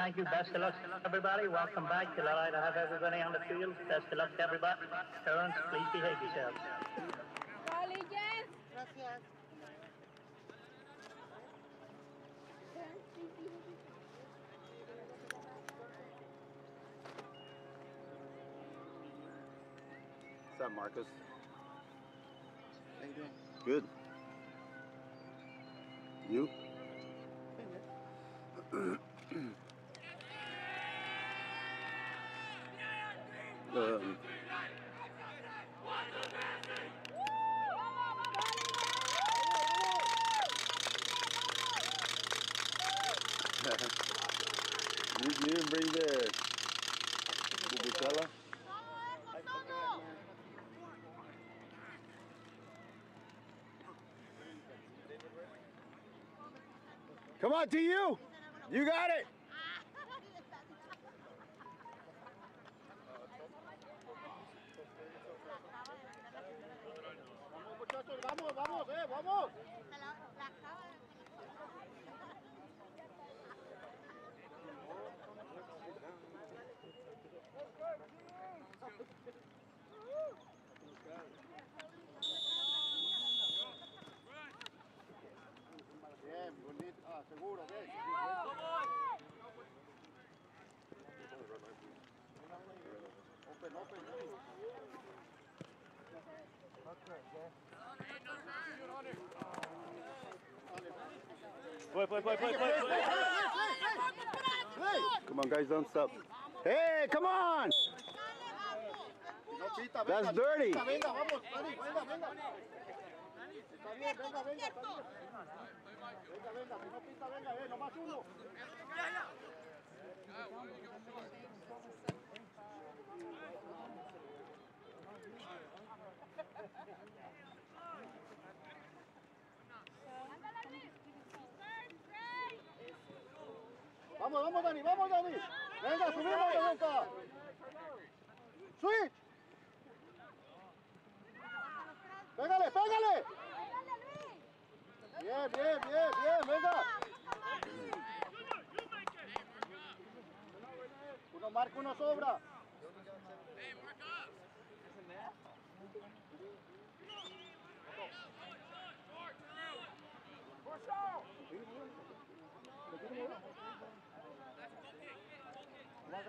Thank you. Best of luck, everybody. Welcome back. Delighted to have everybody on the field. Best of luck to everybody. Parents, please behave yourselves. Gracias. What's up, Marcus? You, didn't bring the Bubucela? Come on, to you. You got it. Play, play, play, play, play, play. Come on, guys, don't stop. Hey, come on. That's dirty. Vamos, Dani, vamos, Dani. Venga, subimos, venga. Switch. Pégale, pégale. Bien, bien, bien, bien, venga. Uno marca, uno sobra. No,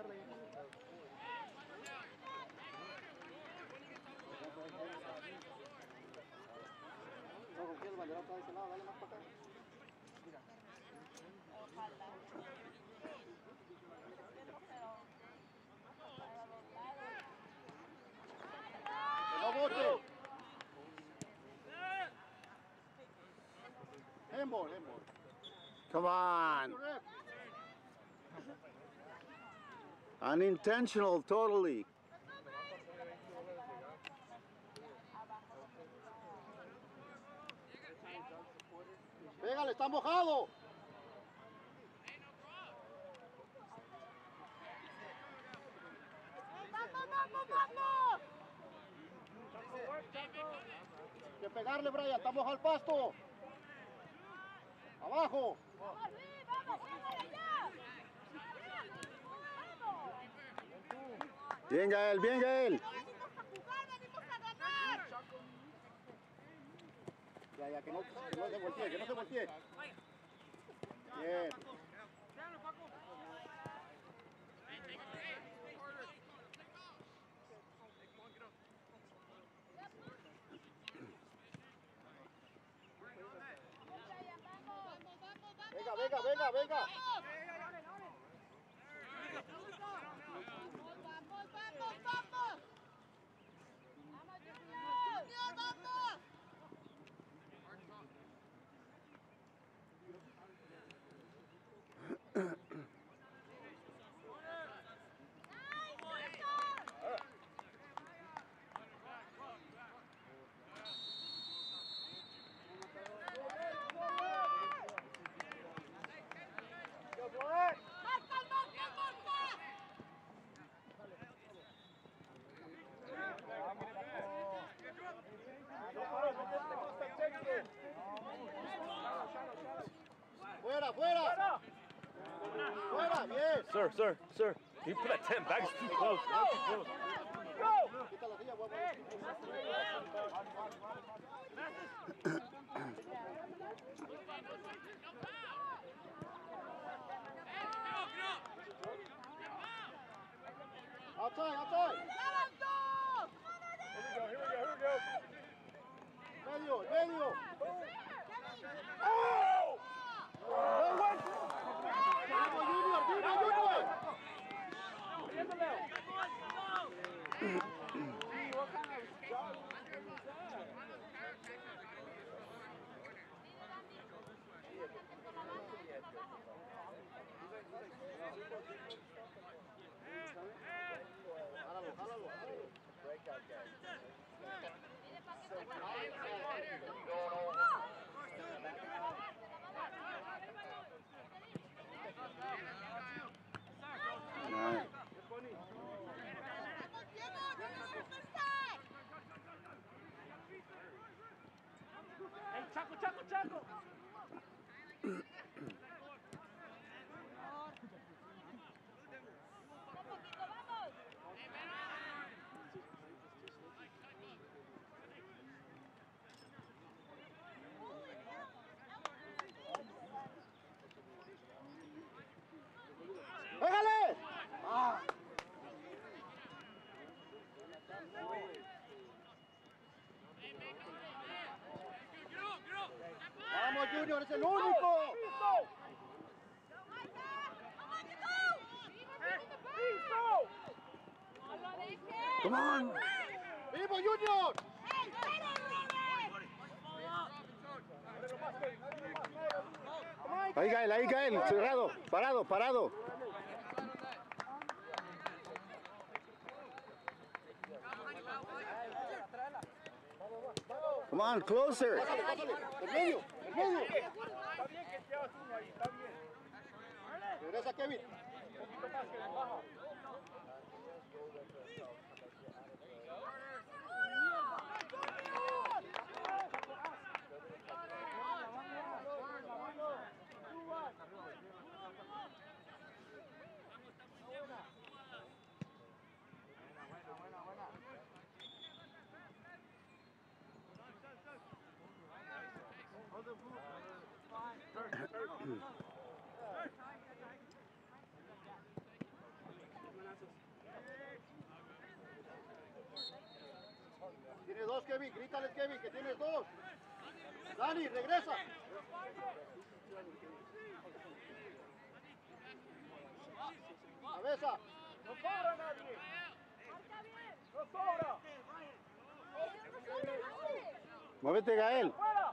con el bandera está de ese lado, dale más para acá. Que no. Handball, handball. Come on. Unintentional, totally. Pégale, está mojado. ¡Vamos, vamos, vamos! Que pegarle, Brian, estamos al pasto. Abajo. ¡Vamos, sí, vamos! Bien, Gael, bien, Gael. Ya, ya, que no, que no se voltee, que no se voltee. Bien. Venga, venga, venga, venga. Sir, sir, sir. You put that 10 back, it's too close. Too close. Junior! ¡Es el único! Come on. ¡Vivo, Junior! Ahí Gael, ahí Gael, cerrado, parado, parado. Come on, closer. ¡Pásale, pásale! ¡En medio! ¡En medio! Regresa, Kevin. Tienes dos, Kevin. Grítales, Kevin, que tienes dos. Dani, regresa. Cabeza. No sobra nadie. No sobra. Muévete, Gael. Fuera.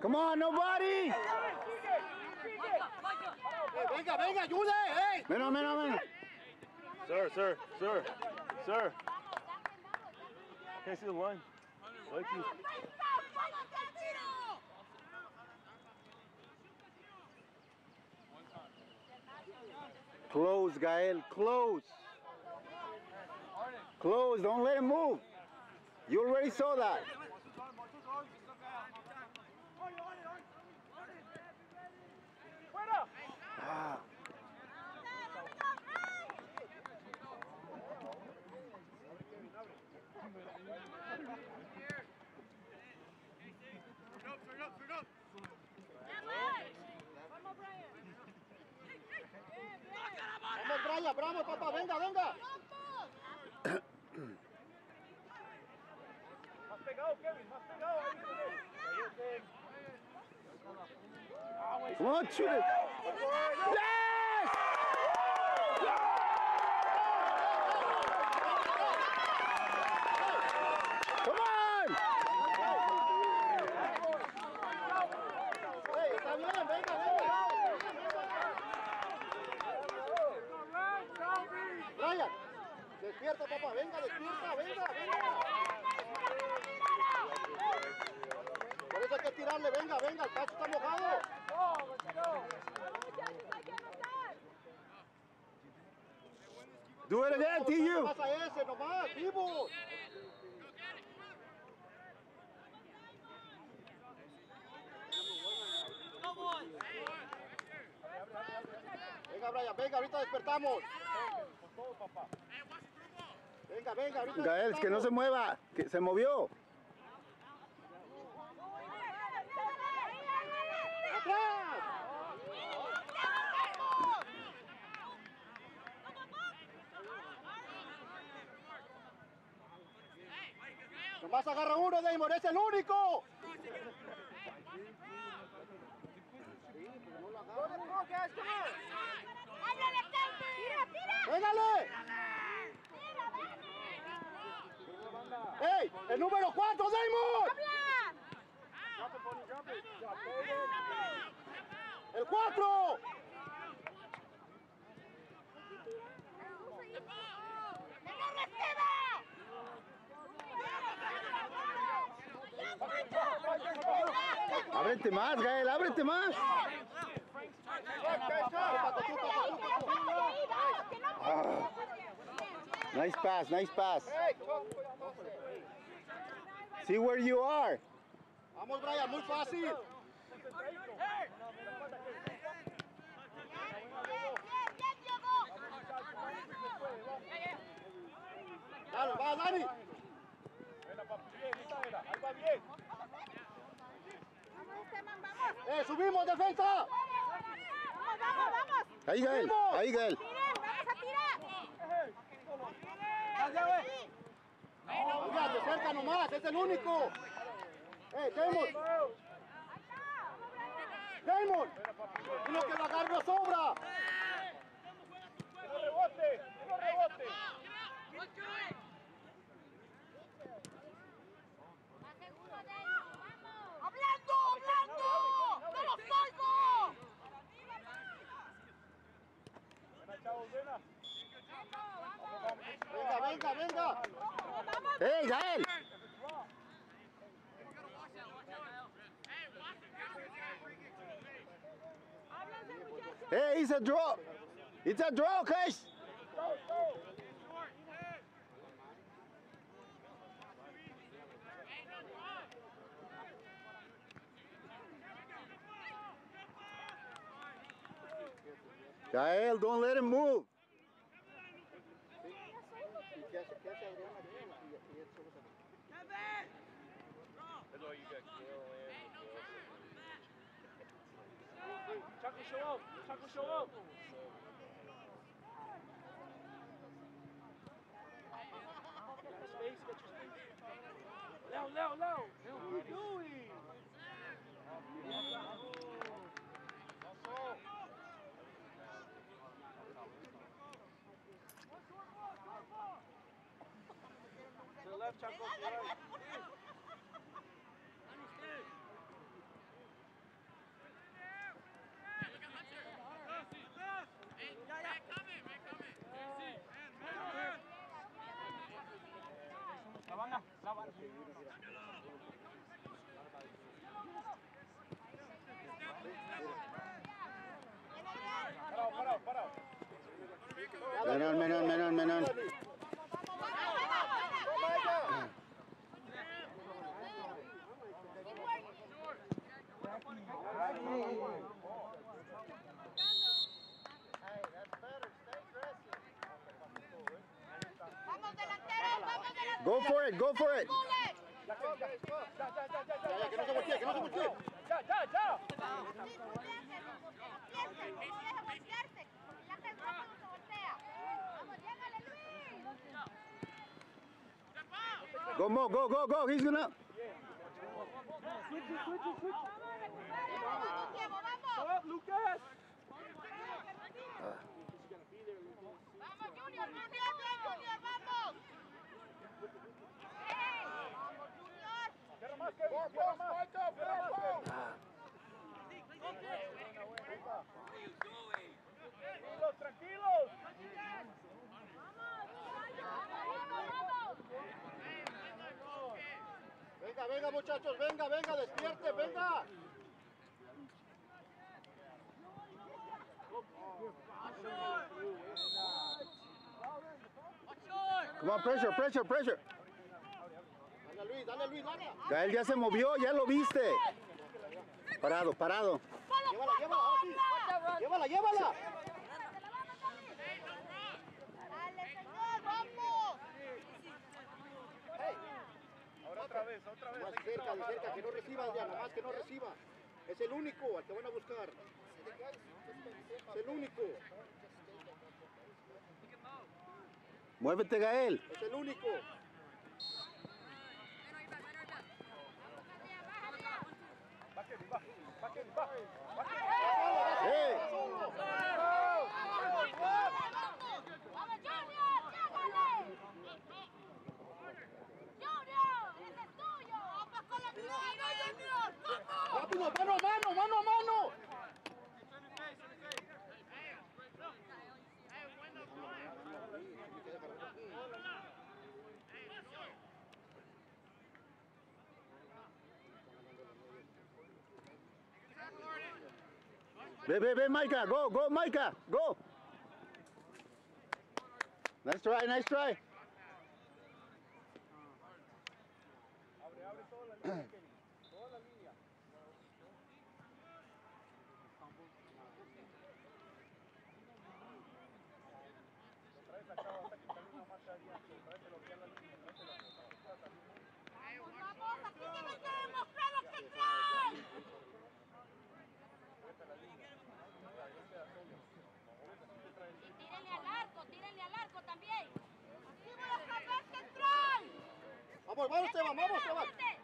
Come on, nobody. Sigue, sigue. Venga, venga, ayude. Hey. Men on, men on, men on. Sir, sir, sir, sir. Can't see the line. Thank you. Close, Gael, close. Close, don't let him move. You already saw that. Vamos, papá. Venga, venga. Más pegado, Kevin, más pegado. Ahí, come on, shoot it. Ahorita despertamos. Venga, venga, ahorita Gael, que no se mueva, que se movió. ¡Atrás! Nomás agarra uno, Damon, es el único. ¡Ábrele, Canto! ¡Tira, tira! ¡Véngale! ¡Ey! ¡El número 4, Damon! ¡El 4! ¡Que no reciba! Ábrete más, Gael, ábrete más. Ah. Nice pass, nice pass. See where you are. Vamos, Brian, muy fácil. Dale, va, Dani. ¡Eh, subimos, defensa! ¡Vamos, vamos, vamos! Ahí, Gael, ahí, Gael. ¡Tiren, vamos a tirar! Oigan, de cerca nomás, es el único. ¡Eh, Damon! ¡Damon! ¡Uno que lo agarre no sobra! ¡Hablando, hablando! ¡No los oigo! Venga, venga, venga. Hey, Gael. Hey, it's a draw. It's a draw, guys. Gael, don't let him move. Chuckle show up! Chuckle show up! Space, get your space. Leo, Leo, Leo! Leo, what are you doing? To the left, Chuckle, to the right. La banda. Parado, parado, parado. Menon, menon, menon, menon. ¡Toma ella! ¡Vamos, delanteros! ¡Vamos, delanteros! Go for it, go for it. ¡Goles! Ya, ya, ya, ya, ya, ya, ya, ya, Ya, ya, que no se voltee, que no se voltee. ya, ya, ya. Sí, voltearse, voltearse, no deja voltearse. La que no se voltea. ¡Vamos, llégale, Luis! Go, Mo, go, go, go. He's gonna. ¡Vamos, Gutiérrez, vamos! Show up, Lucas. ¡Vamos, Junior! ¡Bien, bien, bien, Junior! ¡Vamos! ¡Eh! ¡Vamos, Junior! Cierra más, Kevin, cierra más. Cierra más, Kevin. Tranquilos, tranquilos. Venga, venga, muchachos, venga, venga, despierte, venga. Come on, pressure, pressure, pressure. Dale Luis, dale Luis, larga. Gael ya se movió, ya lo viste. Parado, parado. Llévala, llévala, ahora sí. Llévala, llévala. Dale, señor, vamos. Más cerca, de cerca, que no reciba ya, nomás que no reciba. Es el único al que van a buscar. Es el único, Muévete, Gael. es el único. Mano a mano, mano a mano. Ve, ve, Micah. Go, go, Micah. Go. Nice try, nice try. Vamos, vamos, Esteban, vamos, Esteban. Vamos, Esteban.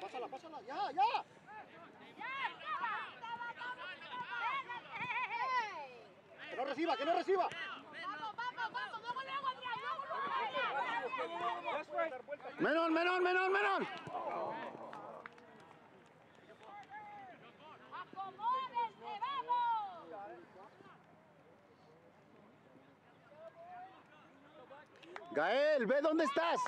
Pásala, pásala, ya, ya. Que no reciba, que no reciba. Vamos, vamos, vamos. Luego, luego. That's right. Menon, menon, menon, menon. Acomódense, vamos. Gael, ve dónde estás.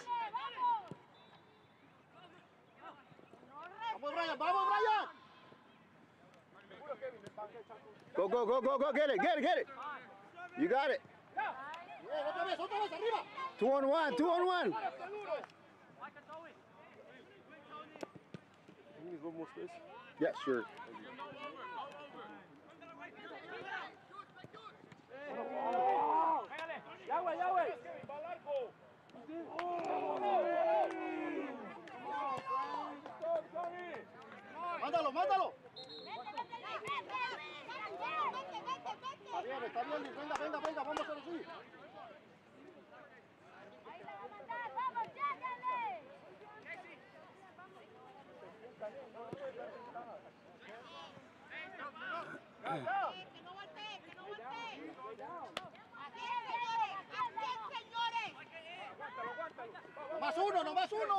Vamos, Brian, vamos, Brian. Go, go, go, go, go. Get it, get it, get it. You got it. Bien, otra vez, otra vez, arriba. Two on one, two on one. Yeah, sure. Pégale. Ya, güey, ya, güey. Mándalo, mándalo. Vete, vete, vete, vete, vete, vete. Está bien, está bien. Venga, venga, venga, vamos a así. Ahí la va a mandar, vamos, llégale. Eh, que no voltee, que no voltee. Aquí, señores, aquí, señores. Más uno, no más uno.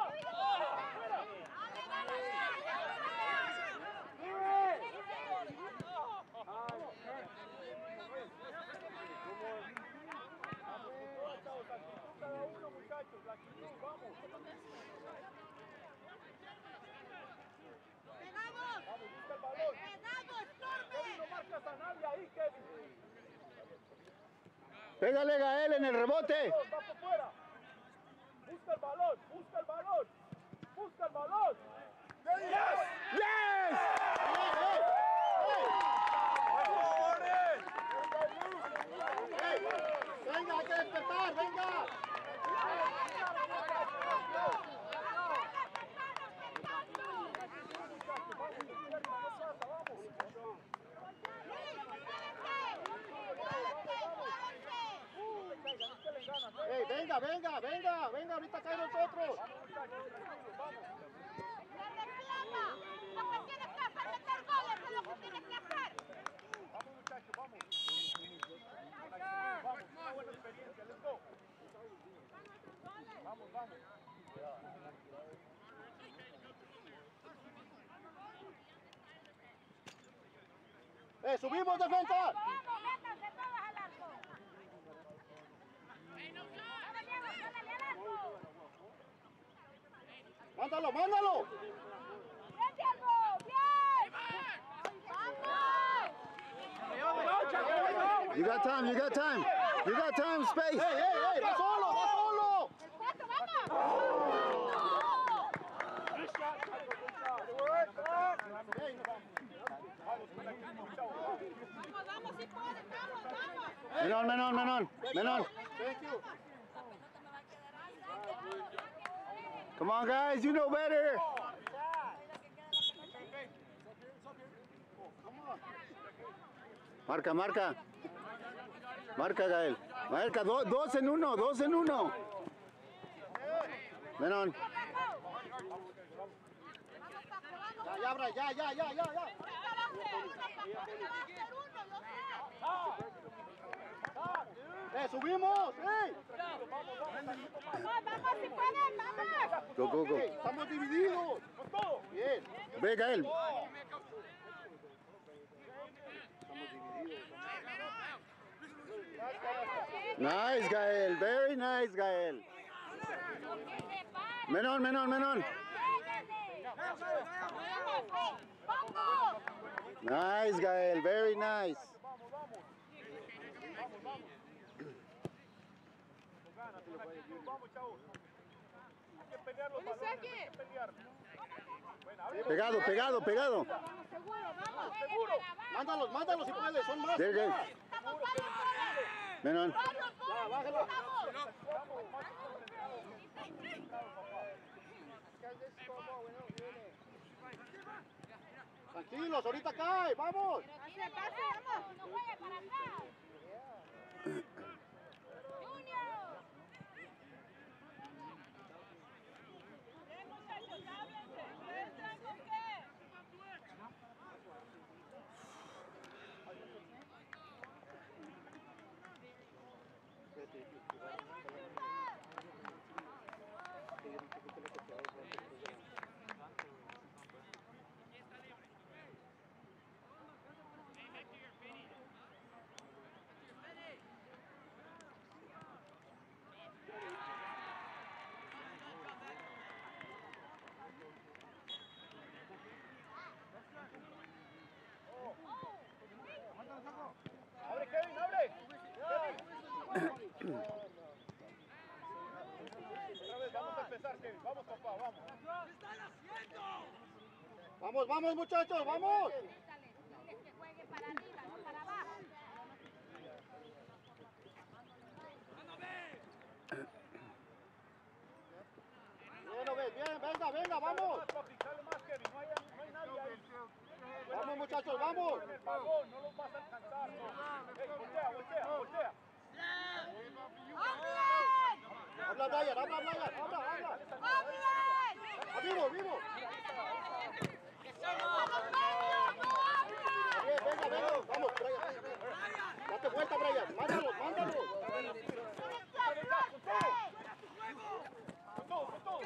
Pegamos. Pegamos, Stormy. Pégale, Gael, en el rebote. Busca el balón, busca el balón, busca el balón. Yes! Venga, hay que despertar, venga. Venga, venga, venga, venga, ahorita caen nosotros. ¡La reclama! Lo que tienes que hacer es meter goles, es lo que tienes que hacer. Eh, subimos defensa. Vamos, métanse todos al arco. Vamos, Diego, sálale al arco. Mándalo, mándalo. Bien, Diego, bien. ¡Vamos! You got time, you got time. You got time, space. ¡Ey, ey, ey! ¡Va solo, va solo! El cuatro, vamos. Vamos, vamos, si puedes, vamos, vamos. Menon, Menon, Menon, Menon. Thank you. Come on, guys, you know better. Marca, marca. Marca, Gael. Marca, do- dos en uno, dos en uno. Menon. Ya, ya, ya, ya, ya, ya. ¡Eh, subimos! ¡Ey! Vamos, vamos, si pueden, vamos. Go, go, go. ¡Estamos divididos! Bien. Ve, Gael. Nice, Gael. Very nice, Gael. Menon, Menon, Menon. ¡Vamos! Nice, Gael. Very nice. Pegado, pegado, pegado. Mándalos, mándalos si puedes, son más. There, Gael. Menon. Ya, bájalo. Tranquilos, ahorita cae, vamos. Pase, pase, vamos. No juegue para atrás. Junior. Bien, muchachos, háblense. ¿Ustedes traen con qué? ¡Abre, Kevin, abre! Otra vez, vamos a empezar, Kevin. Vamos, papá, vamos. Vamos, vamos, muchachos, vamos. Dale, diles que juegue para arriba, no para abajo. Bien, Obed, bien, venga, venga, vamos. Papi, sale más, Kevin. No hay, no hay nadie ahí. Vamos, muchachos, vamos. En el vagón, no los vas a alcanzar. No. Ey, voltea, voltea, voltea. Habla, Brian, habla, Brian, habla, habla. Ah, vivo, vivo. Bien, venga, venga, vamos, Brian. Date vuelta, Brian. Mándalos, mándalos.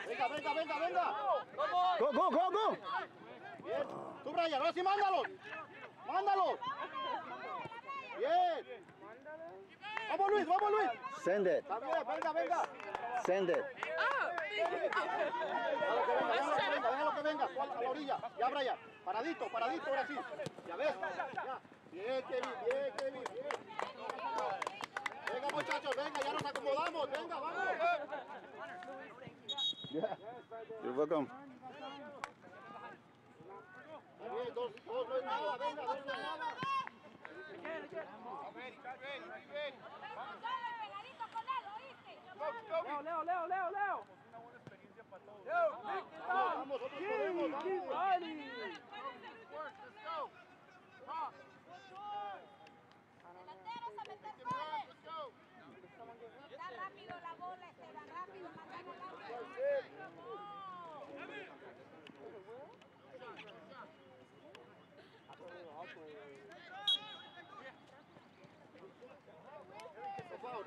Venga, venga, venga, venga. Go, go, go, go. Bien. Tú, Brian, ahora sí, mándalos. Mándalos. Bien. Vamos, Luis, vamos, Luis. Send it. Bien, venga, venga. Send it. A lo que venga, a lo que venga, a lo que venga, tú a la, orilla. Ya, Brian, paradito, paradito, ahora sí. Ya ves, ya. Bien, Kevin, bien, Kevin, bien. Venga, muchachos, venga, ya nos acomodamos, venga, vamos. You're welcome. Está. Leo, Leo. Vamos, vamos. Da rápido la bola, Esteban, rápido, mandala al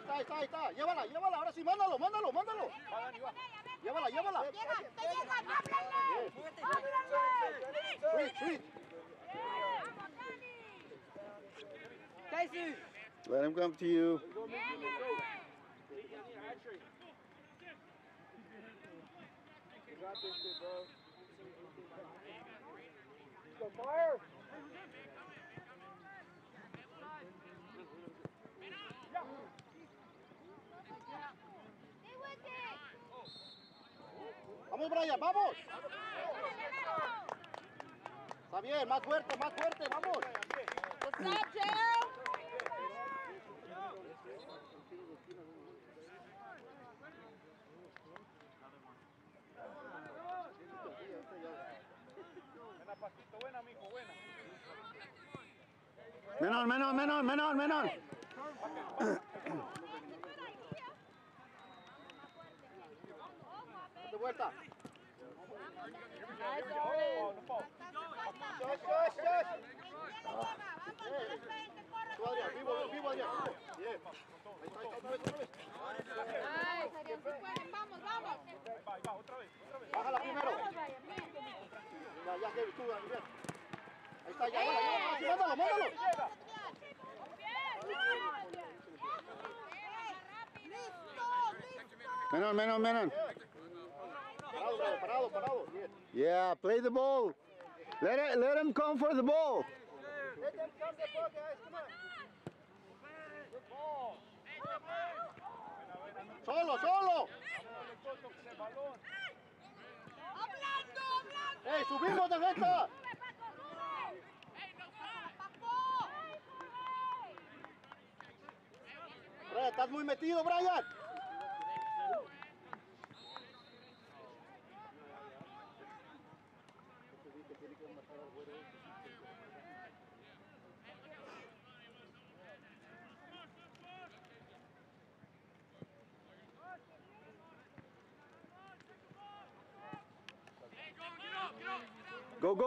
ahí está, ahí está, ahí está. Llévala, llévala, ahora sí, mándalo, mándalo, mándalo. Llévala, llévala. ¡Te llega, te llega! ¡Háblale! ¡Háblale! Sweet, sweet. Let him come to you. Vamos, Brian, vamos. Está bien, más fuerte, más fuerte, vamos. Stop, Joe! Menor, menor, menor, menor, menor. De vuelta. Menor, menor. Parado, Yeah, play the ball. Let it, let him come for the ball. Let them come the ball, guys. Come on. Solo, solo. ¡Hablando, hablando! ¡Ey, subimos, defensa! Brian, estás muy metido, Brian.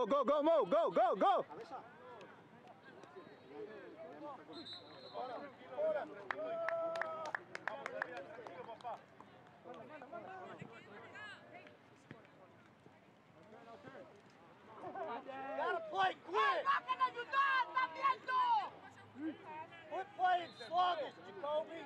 Go, go, go, go, Mo. Go, go, go. Gotta play quick. Quit playing sluggish, Jacoby.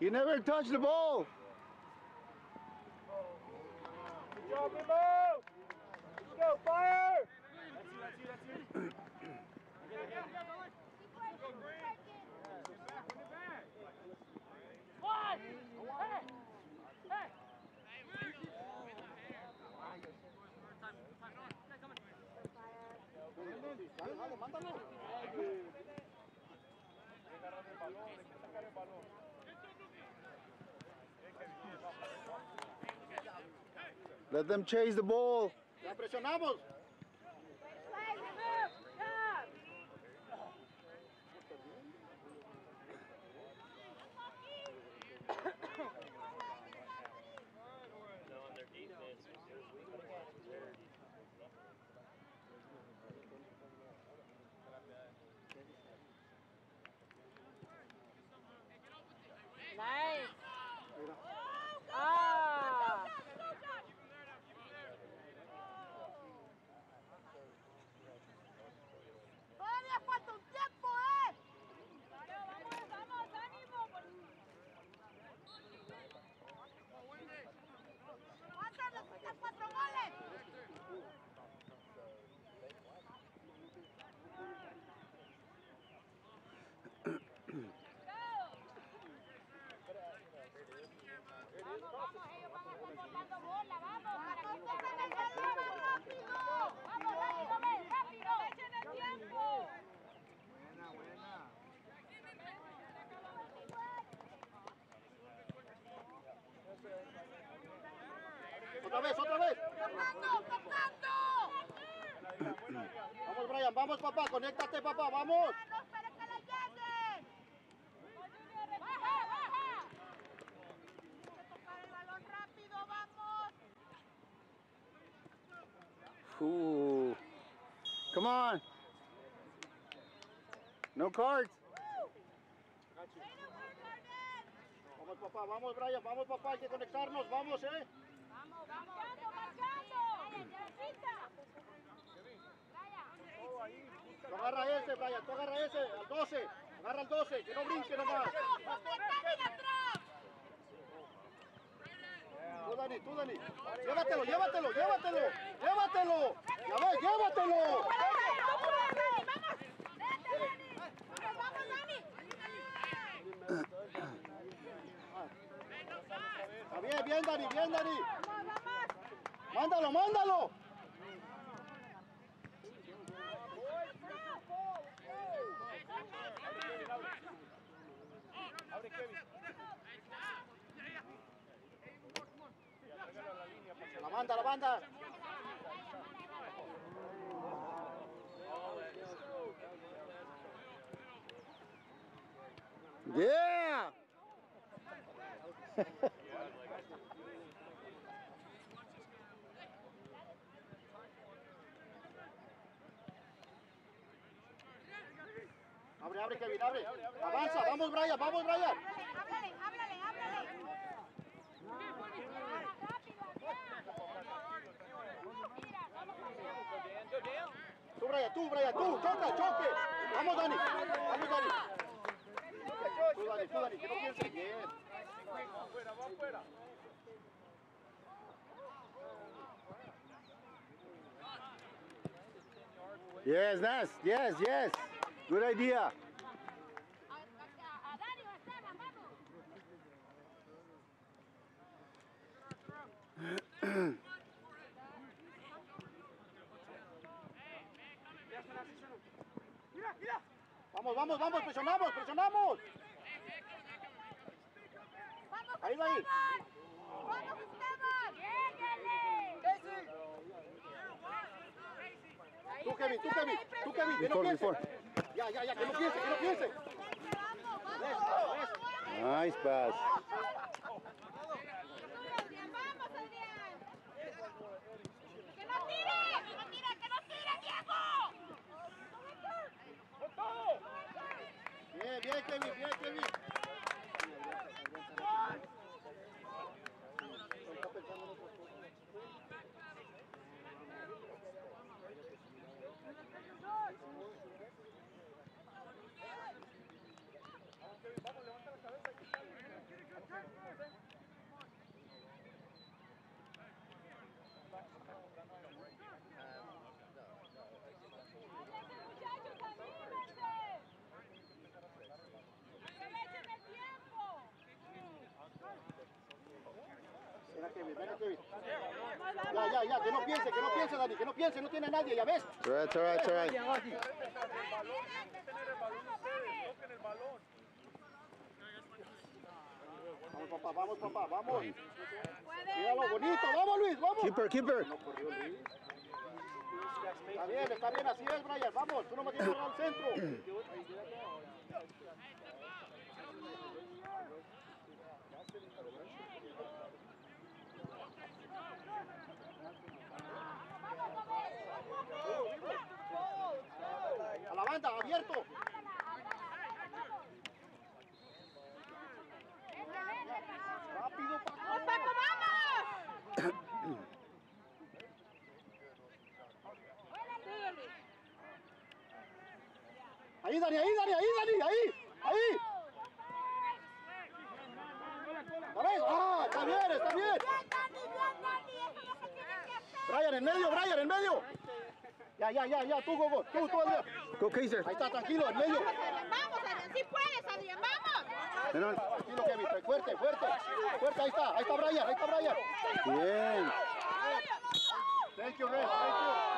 You never touch the ball. Good job, Bimbo. Let's go, fire. That's you, that's you, that's you. Go green. Bring it back, bring it back. What? Hey. Hey. Hey, win the hair. Time, time, time. Come on. Mándalo, mándalo. Let them chase the ball. Presionamos. Otra vez, otra vez. Vamos, Brian, vamos, papá. Conéctate, papá, vamos. ¡No espere que! ¡Baja, baja! Tocar el balón rápido, vamos. Ooh. Come on. No cards. Vamos, papá, vamos, Brian, vamos, papá. Hay que conectarnos, vamos, eh. Vamos, vamos. Marcando, marcando. Tú agarra ese, Brian, tú agarra ese, al 12. Agarra al 12, que no brinque nomás. Tú, Dani, tú, Dani. Llévatelo, llévatelo, llévatelo. Llévatelo. Ya ves, llévatelo. ¡Vamos, Dani! Está bien, bien, Dani, bien, Dani. ¡Vamos, vamos! Mándalo, mándalo. La banda, la banda. Yeah. Abre, Kevin, abre. Avanza, vamos, Brian, vamos, Brian. ¡Háblale, háblale, háblale! Tú, Brian, tú, Brian, tú, choca, choque. Vamos, Dani. Vamos, Dani. Tú, Dani, tú, Dani, que no pienses bien. Yes, Nas. Yes, yes. Good idea. A Dani o a Esteban, vamos. Vamos, vamos, vamos, presionamos, presionamos. ¡Vamos, Ahí va ahí. Esteban! ¡Vamos, Esteban! ¡Lléguele! Tú, Kevin, tú, Kevin, tú, Kevin, que no Before, before. Ya, ya, ya, que no piense, que no piense. ¡Vamos, vamos! Nice pass. Adrián, ¡Vamos, Adrián! ¡Que no tire! ¡Que no tire, que no tire, Diego! Bien, bien, Kevin, bien, Kevin. ¡Muchachos, anímense! ¡Aprovechen el tiempo! Kevin. Ya, ya, ya, que no piense, que no piense, Dani, que no piense, no tiene a nadie, ya ves. It's all right, it's all right, it's all right. Vamos, papá, vamos, papá, vamos. Míralo, bonito, vamos, Luis. Vamos. Keeper, keeper. Está bien, está bien, así es, Brian. Vamos, tú no me tienes que al centro. Abierto. Rápido, Paco. ¡Vamos, Paco, vamos! Ahí, Dani, ahí, Dani, ahí, Dani, ahí, ahí. ¿La ves? Ah, está bien, está bien. Brian, en medio, Brian, en medio. Ya, ya, ya, ya, tú, Gogo, tú, tú, Adrián. Go, Kaiser. Ahí está, tranquilo, en medio. Vamos, Adrián, sí puedes, Adrián, vamos. On. Tranquilo, Kevin, fuerte, fuerte, fuerte, ahí está, ahí está Brian, ahí está Brian. Bien. Thank you, Red, thank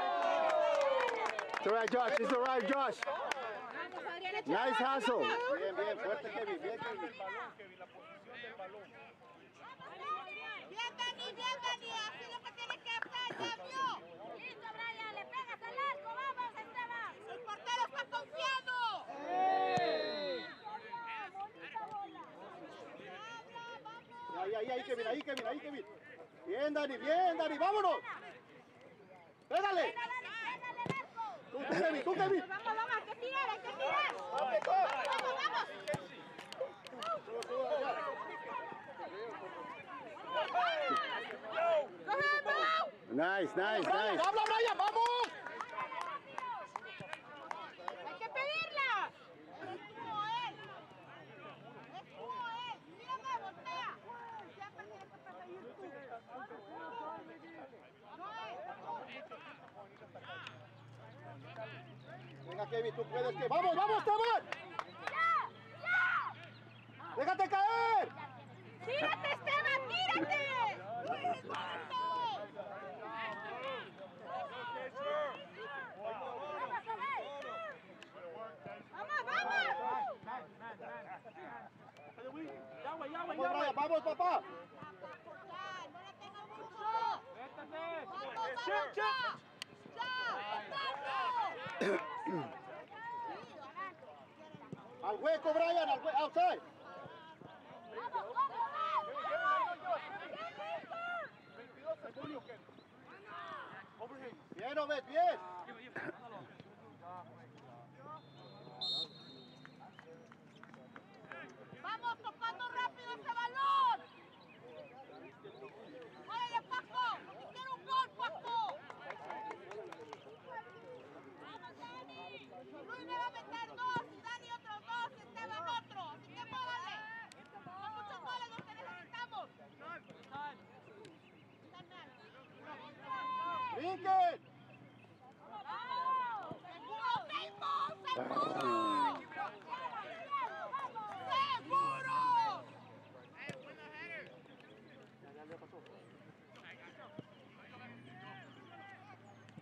It's all right, Josh. It's all right, Josh. Nice hustle. you. Bien, bien, fuerte, Kevin, bien, Kevin. Bien, Dani, bien, Dani, así es lo que tienes que hacer, ya vio. Listo, Brian, le pegas al arco, vamos, Esteban. El Bonita bola. Ahí, ahí, ahí, Kevin, ahí, Kevin, ahí, Kevin. Bien, Dani, bien, Dani, vámonos. Pégale. Tú, Kevin, tú, Kevin. Vamos, vamos, hay que tirar, hay que tirar. Vamos, vamos. ¡Cogemos! Nice, nice, nice. habla, Brian, vamos. ¡Hay que pedirla! Es como él. Es como él. Mírame, voltea. Siempre tienes que perseguir tú. No es. Venga, Kevin, tú puedes, que vamos, vamos, Esteban. ¡Ya! ¡Ya! Déjate caer. ¡Tírate, Esteban! ¡Tírate! ¡Luis, vamos! ¡Vamos, vamos! Vamos, vamos, papá. ¡Vamos, vamos, ya! ¡Ya! Al hueco, Brian, al hueco, outside. Bien, Obed, bien. ¡Vamos tocando rápido ese balón! ¡Órale, Paco! ¡Que quiero un gol, Paco! ¡Vamos, Dani! Luis me va a meter dos, y Dani otros dos, y Esteban otro. Así que muévale. Son muchos goles los que necesitamos. Brinquen. ¡Vamos! ¡Seguro, Seymour! ¡Seguro! ¡Seguro!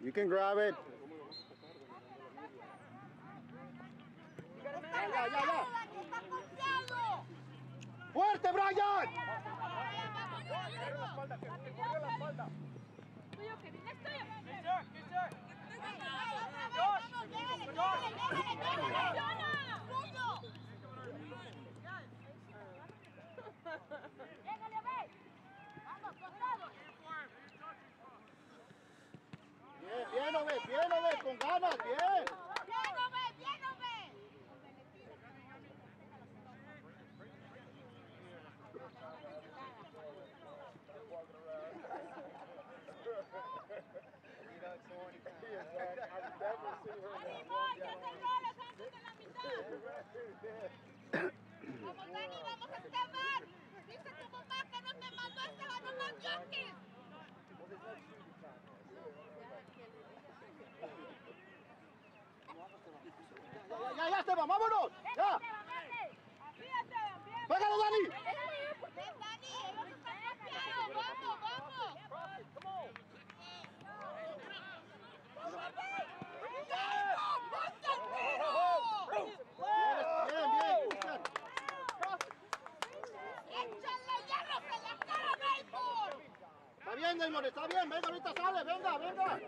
You can grab it. Ya, ya, ya, ya. ¡Dani está confiado! Fuerte, Brian. Tuyo, Kevin, es tuyo. Bien, bien, Obed, bien, Obed, con ganas, bien. Vamos, Dani, vamos a Esteban. Dice tu mamá que no te mandó a Esteban a más yankees. Bien, Neymar, está bien. Venga, ahorita sale, venga, venga.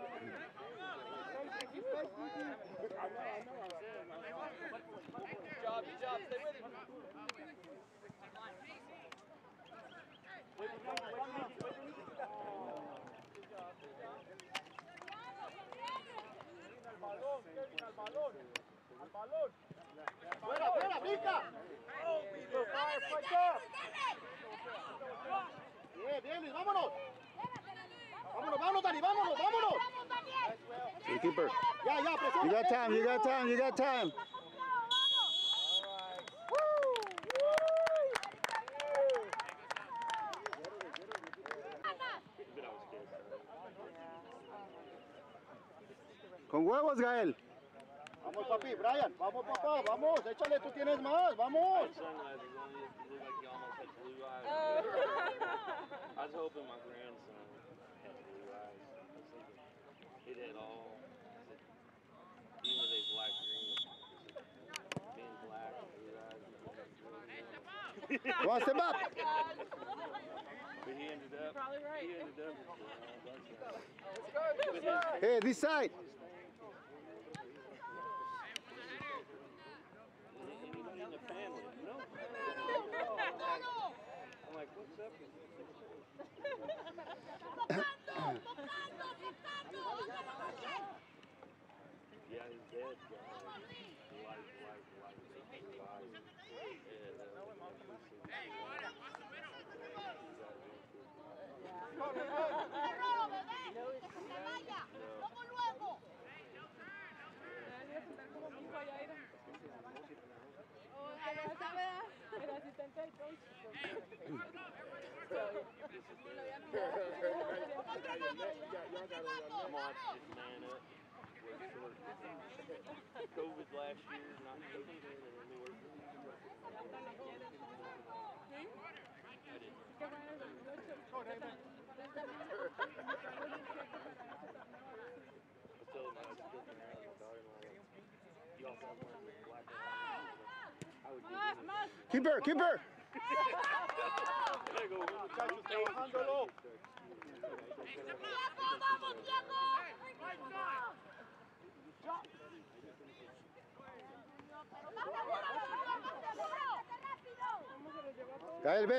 Bien, bien. Vámonos, vámonos, Dani, vámonos, vámonos. Keeper. Ya, ya, presiona. You got time, you got time, you got time. Con huevos, Gael. Vamos, papi, Brian, vamos, papá, vamos, échale, tú tienes más, vamos. I was hoping my grandson thinking he'd had all, even if they black green, being black, blue eyes. Come on, step up. But he ended up, Probably right. he ended up with blue eyes. Let's go, good job. Hey, this side. Anybody in the family? No. I'm like, what's up El asistente del coach. I'm watching this man up. Work short. COVID last year, not taking it, and then we work. I didn't. Qué bueno, I told him I was joking around with my daughter and I was like, you also have one with black eyes. I would give Más, him más. Keeper, keeper. And I go, "Well, Muchachos, trabajándolo. ¡Tiago, vamos! ¡Más seguro, más seguro!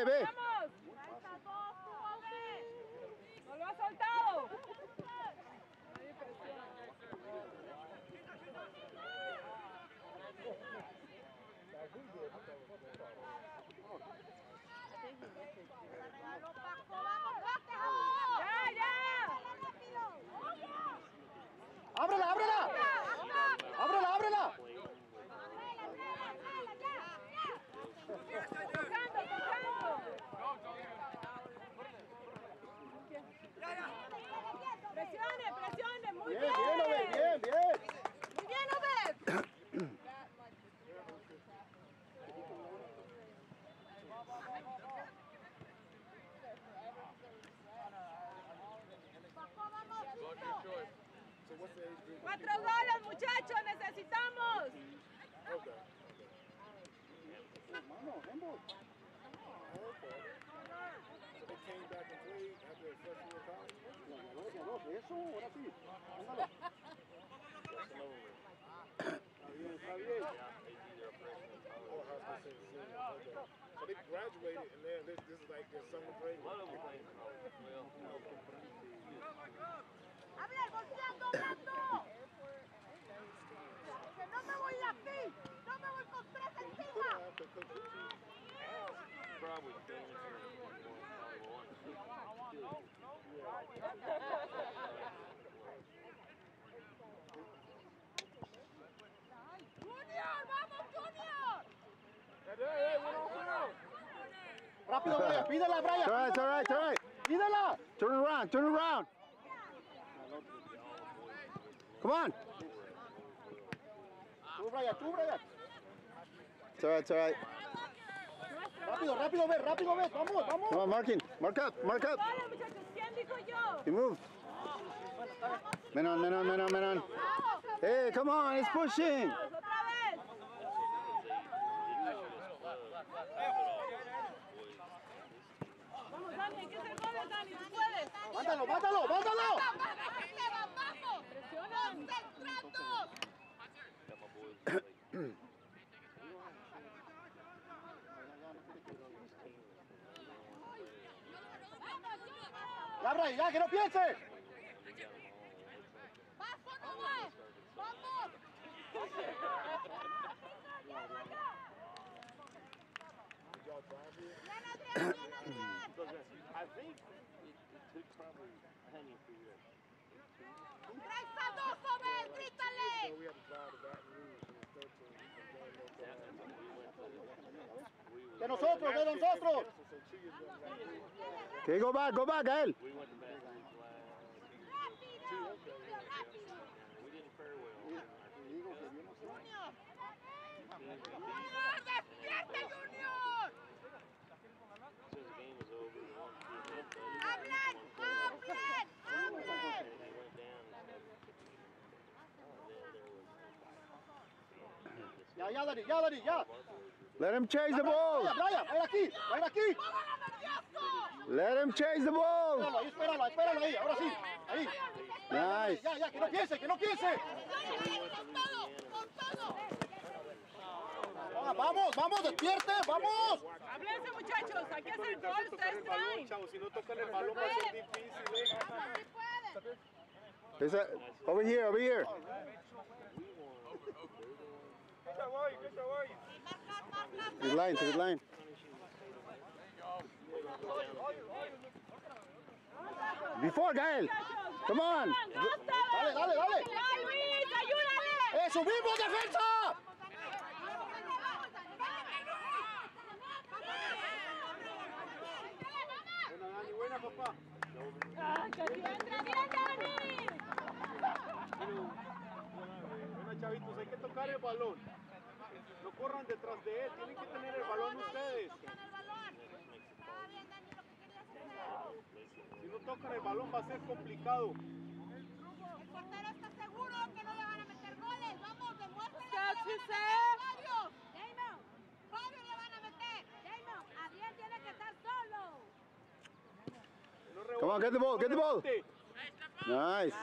Ve. ¡Vamos! ¡No lo ha soltado! Nadie presiona. ¡Vamos, Paco, vamos, rápido! ¡Ya, ya! ¡Rápido! ¡Ábrela, ábrela! ¡Ábrela, eso, ahora sí. Ándale. Está bien, está bien. So they graduated, and then this, this is like their summer break. One of them playing. Well, ¡Habla, golpeando, hablando! ¡Que no me voy de aquí! ¡No me voy con tres encima! probably famous for one. ¡Junior, vamos, Junior! Rápido, Brian, pídela, Brian. It's all Brian. right, it's all right, it's all right. Pídela. Turn around, turn around. Come on. Tú, Brian, tú, Brian. It's all right, it's all right. Rápido, rápido, ve, rápido, ve. Vamos, vamos. Come on, marking. Mark up, mark up. ¡Vale, muchachos! ¿Quién dijo yo? You move. Men on, men on, men on, men on. Hey, come on, it's pushing. Mátalo, mátalo, mátalo. Concentrados. Ya, Brian, ya, que no piense. No. Vamos. Bien, Adrián, bien, Adrián. I think it, it took probably honey for you. So we had to drive to Baton Rouge and we. De nosotros, de nosotros. Okay, go back, go back, Gael. We went to Baton Rouge last. Rápido, Junior, rápido. We didn't fare well. Junior. Junior, As despierte, Junior. soon as the game was over, we won two zip, but Hablen, hablen, hablen. they went down. And then there was Ya, ya, Dani, ya, Dani, ya. Let him chase the ball. Brian, ven aquí, ven aquí. Let him chase the ball. Espéralo ahí, espéralo, espéralo ahí, ahora sí. Ahí. Nice. Ya, ya, que no piense, que no piense. Con todo, con todo. Ah, Vamos, vamos, despierte, vamos. Háblense, muchachos. Hay que hacer gol. Ustedes traen. Chavos, si no tocan el balón va a ser difícil, eh. Over here, over here? The line, the line. Before, Gael. Come on. Dale, dale, dale. ¡Ya, Luis! ¡Ayúdale! ¡Eh, subimos, defensa! Buena, Dani, buena, papá. ¡Ah! Buena, chavitos, hay que tocar el balón. Corran detrás de él, tienen que tener el balón ustedes. Si no tocan el balón va a ser complicado. El portero está seguro que no le van a meter goles. Vamos, demuéstrenle que le van a meter. Fabio. Damon. Fabio le van a meter. Damon, Adrián tiene que estar solo. Come on, get the ball, get the ball. Nice.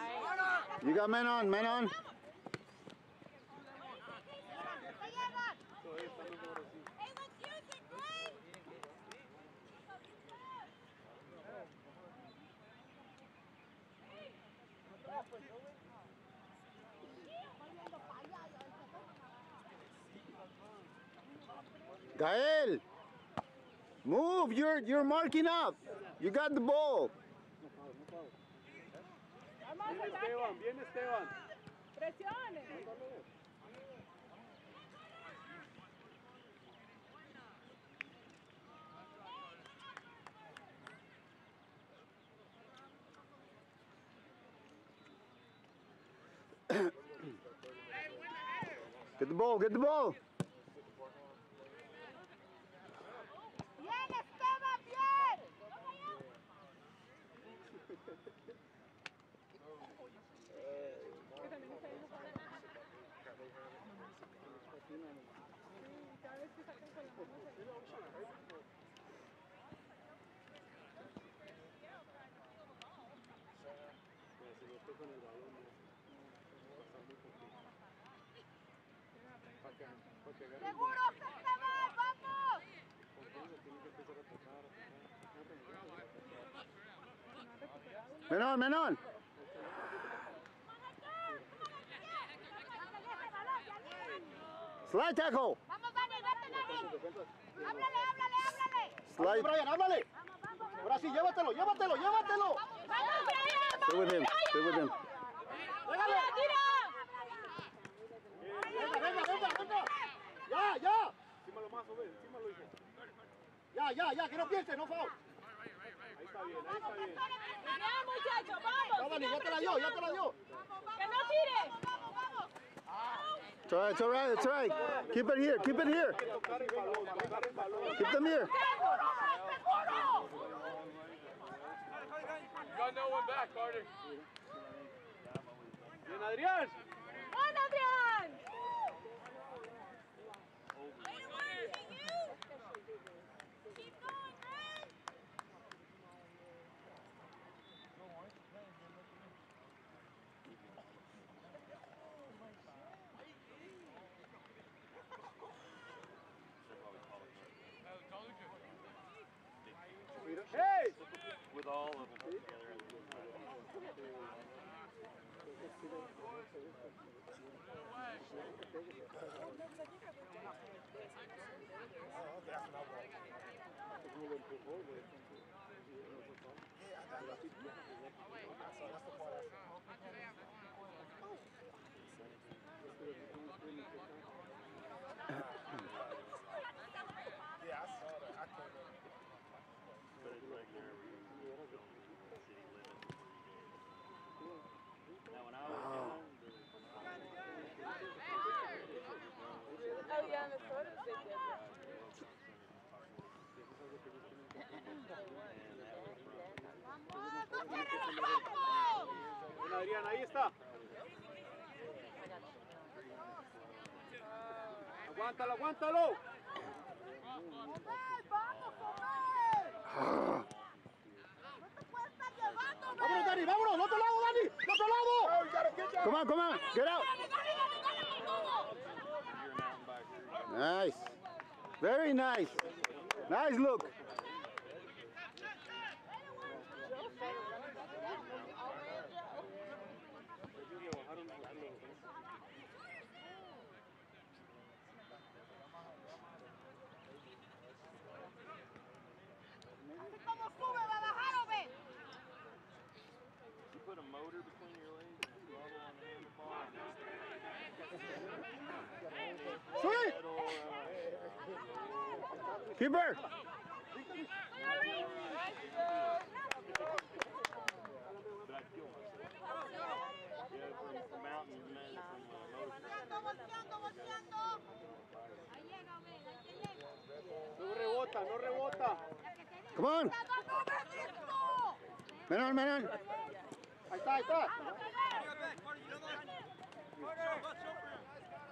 You got men on, men on. Gael. Move. You're you're marking up. You got the ball. Esteban, bien, Esteban. Presione. Get the ball. Get the ball. Si no tocan el balón, no. va a estar muy complicado. Para que, para que agarren Seguros, Esteban, vamos. confianza, tienen que empezar a tocar, a tocar. Men on, men on. Slide tackle. Vamos, Dani, vete, Dani. Háblale, háblale, háblale. Slide. Brian, háblale. Ahora sí, llévatelo, llévatelo, llévatelo. ¡Vamos, Brian! Stay with him. Stay with him. ¡Tira, tira! Venga, venga, venga, venga. Ya, ya. Encímalo más, Obed, encímalo, hijo. Ya, ya, ya, que no piense, no foul. Bien, ahí está bien. ¡Ya, muchachos! ¡Vamos! Sigan ya te la dio, ya te la dio. ¡Que no tire! Vamos, vamos. It's all right. It's all right. It's. Keep it here. Keep it here. Keep them here. Got no one back, Carter. Bien, Adrián. ¡Bueno, Adrián! Está. Aguántalo, aguántalo. ¡Omar, vamos, Vámonos, Dani, vámonos, al otro lado, Dani, al otro lado. Come on, come on. Get out. Nice. Very nice. Nice look. Ahí te llega. No rebota, no rebota. Come on. ¡No, no, Benito! Menon, menon. Ahí está, ahí está.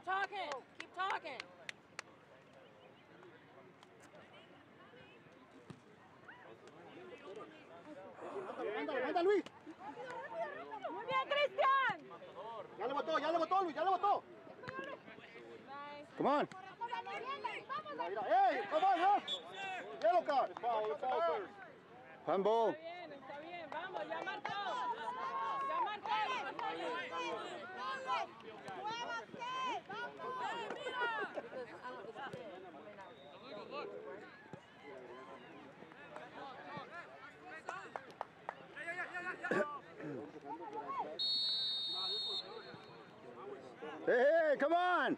Keep talking. Keep talking. Mándalo, manda Luis. Muy bien, Cristian. Ya le botó, ya le botó, Luis, ya le botó. Come on. Mira, mira, ey, come on, huh? Yellow card. Handball. Está bien, está bien. Vamos, ya marcó. Hey, hey, come on.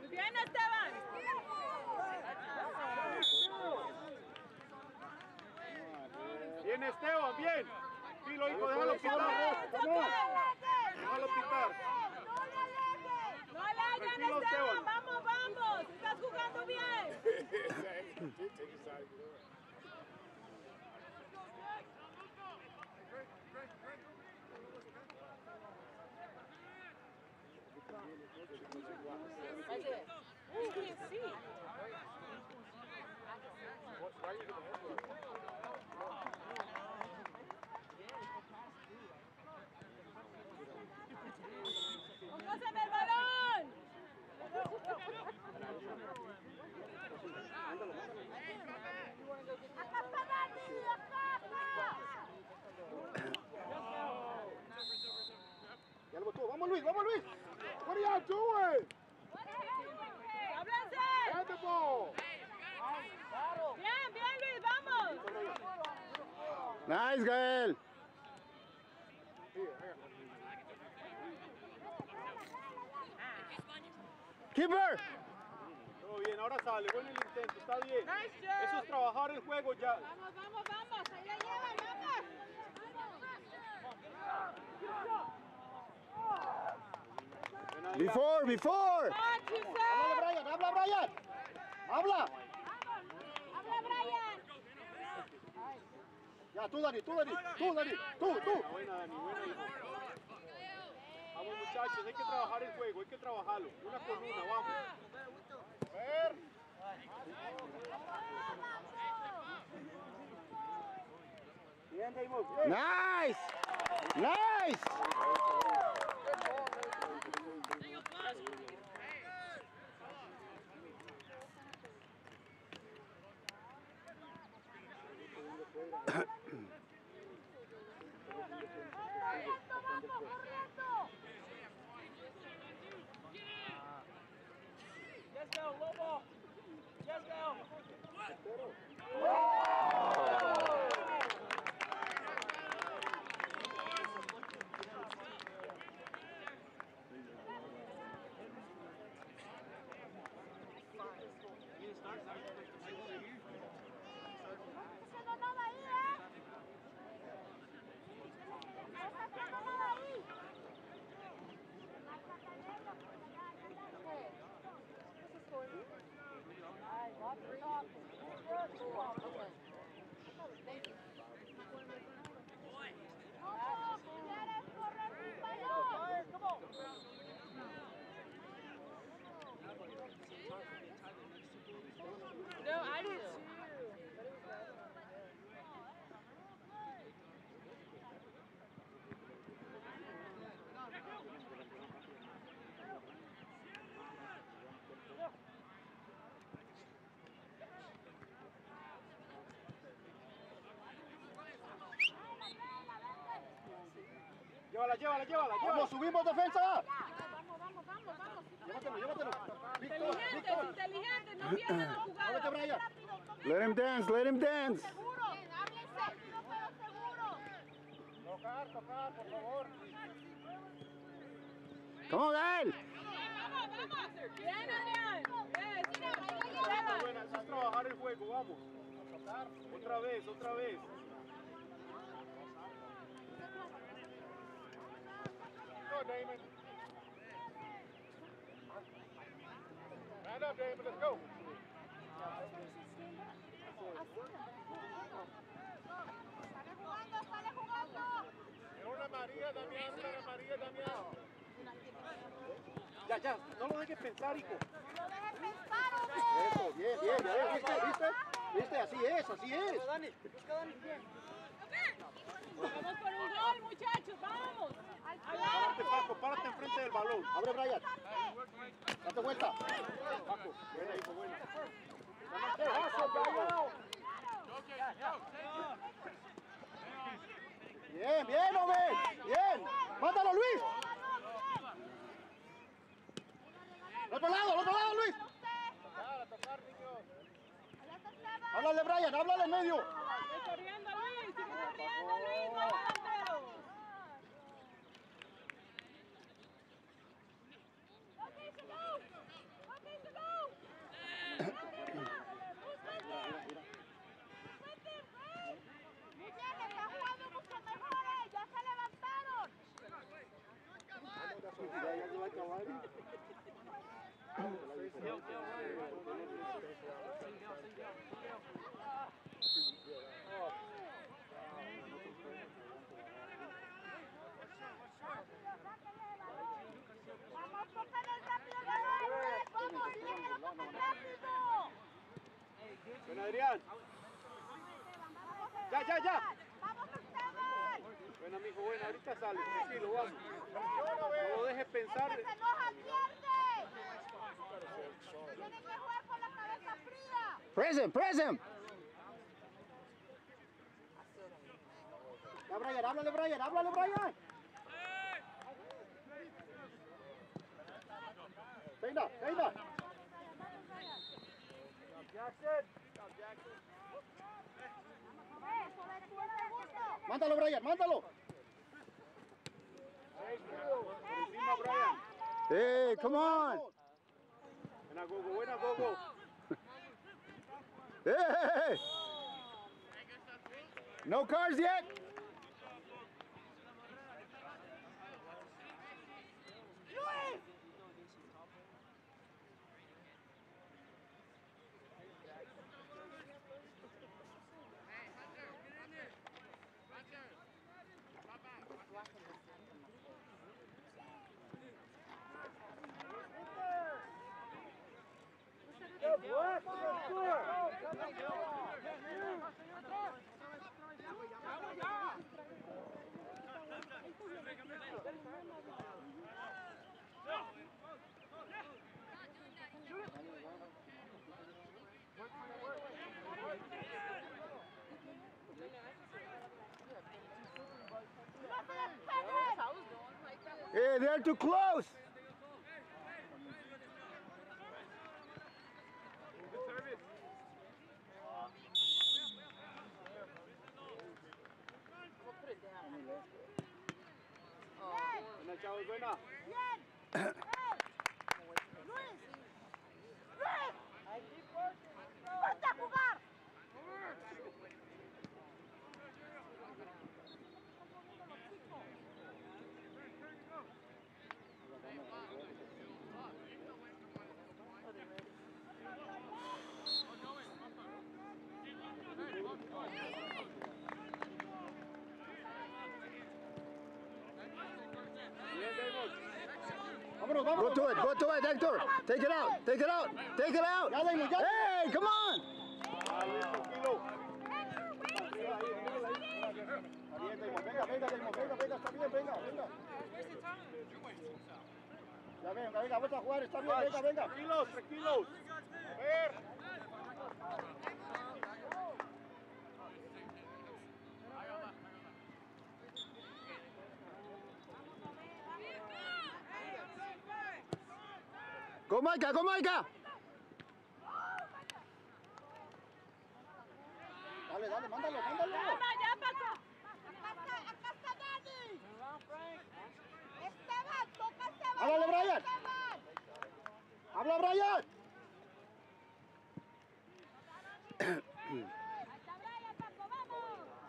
Muy bien, Esteban. Bien, Esteban, bien. Dilo, hijo, déjalo pitar. Déjalo pitar. No le hagan. Esteban. Vamos, vamos. Estás jugando bien. You can't see. ¡Póngase en el balón! ¡Acá está Dani! ¡Acá, acá! Ya le botó. Vamos, Luis, vamos, Luis. What are y'all doing? ¡Háblense! Hand the ball. Bien, bien, Luis, vamos. Nice, Gael. Keeper. Todo bien, ahora sale. Bueno el intento, está bien. Nice job. Eso es trabajar el juego ya. Vamos, vamos, vamos. Ahí la llevan, vamos. Before, before. Habla. Brian, habla, Brian. Habla. ¡Habla, Brian! Ya, tú, Dani, tú, Dani, tú, Dani, tú, tú. Buena, Dani. Vamos, muchachos, hay que trabajar el juego, hay que trabajarlo. Una con una, vamos. Ver. Bien, Raymond. bien. Nice. Nice. Yes, go, low ball. Yes, go. Llévala, llévala, Vamos, llévala. subimos defensa. Vamos, vamos, vamos, vamos. Llévatelo, llévatelo. Víctor, Inteligentes, no pierdan la jugada. Brian. Let him dance, let him dance. Seguro. Rápido, pero seguro. Tocar, tocar, por favor. Come on, Gael. Bien, Adrián. Yes. Está Seba. buena, eso es trabajar el juego, vamos. Otra vez, otra vez. Go, Damon. Stand up, Damon, let's go. Sale jugando, sale jugando. Era una María, Damián, una María, Damián. Ya, ya, no lo dejes pensar, hijo. No dejes pensar, hombre. Eso, bien, bien, ya ¿viste? ¿Viste? ¿Viste? Así es, así es. Vamos por un gol, muchachos, vamos. Párate, Paco, párate enfrente del balón. Abre, Brian. Date vuelta. Paco, buena, hijo, buena. Bien, bien, hombre. Bien. Mándalo, Luis. Al otro lado, al otro lado, Luis. Háblale, Brian, háblale en medio. Sigue corriendo, Luis. Sigue corriendo, Luis. No delantero. Okay to go. Okay to go. Muy bien, está jugando mucho mejor, eh. Ya se levantaron. Vamos, tócalo rápido. Vamos, dile que lo toquen rápido. Ven, Adrián. Ya, ya, ya. Vamos, Esteban. Buena, mijo, buena. Ahorita sale. Tranquilo, vamos. No lo dejes pensar. Se enoja Tienen que jugar con la cabeza fría. Press him, press him. Ya, Brian, háblale, Brian, háblale, Brian. Venga, venga. Detiene gusto. Mándalo, Brian, mándalo. Hey, come on. Buena, Gogo, buena, Gogo. Hey, hey. Oh. No cars yet. Hey, they're too close. Go vámonos. to it, go to it, Hector. Take it out, take it out, take it out. Ya, Damon, ya. Hey, come on. Luis, tranquilo. Está bien, Damon, venga, venga, Damon, venga, venga, está bien, venga, venga. Ya venga, venga, vamos a jugar, está bien, venga, venga. Tranquilos, tranquilos. A ver. Con Maica, con Maica. Dale, dale, mándalo, mándalo. ¡Llama ya, Paco! Acá está, acá está Dani. Esteban, toca Esteban. Háblale, Brian. Esteban. ¡Habla, Brian! ¡Ahí está Brian, Paco! ¡Vamos!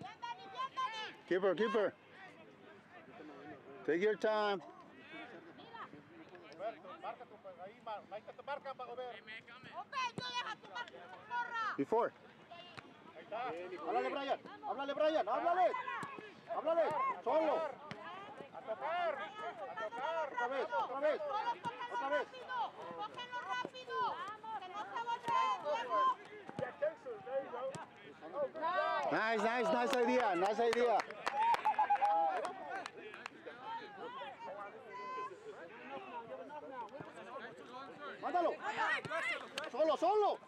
Bien, Dani, bien, Dani. Keeper, keeper. Take your time. Marca tu, ahí, mar- Maica te marcan para ver. Hombre, no deja tu marca, porra. Before. Ahí está. Háblale, Brian. Háblale, Brian. Háblale. Háblale. Solo. A tocar. A tocar. Otra vez, otra vez. Todos tóquenlo Otra vez. rápido. Tóquenlo rápido. Que no se volteen, Diego. Nice, nice, nice idea, nice idea. Mándalo. Solo, solo.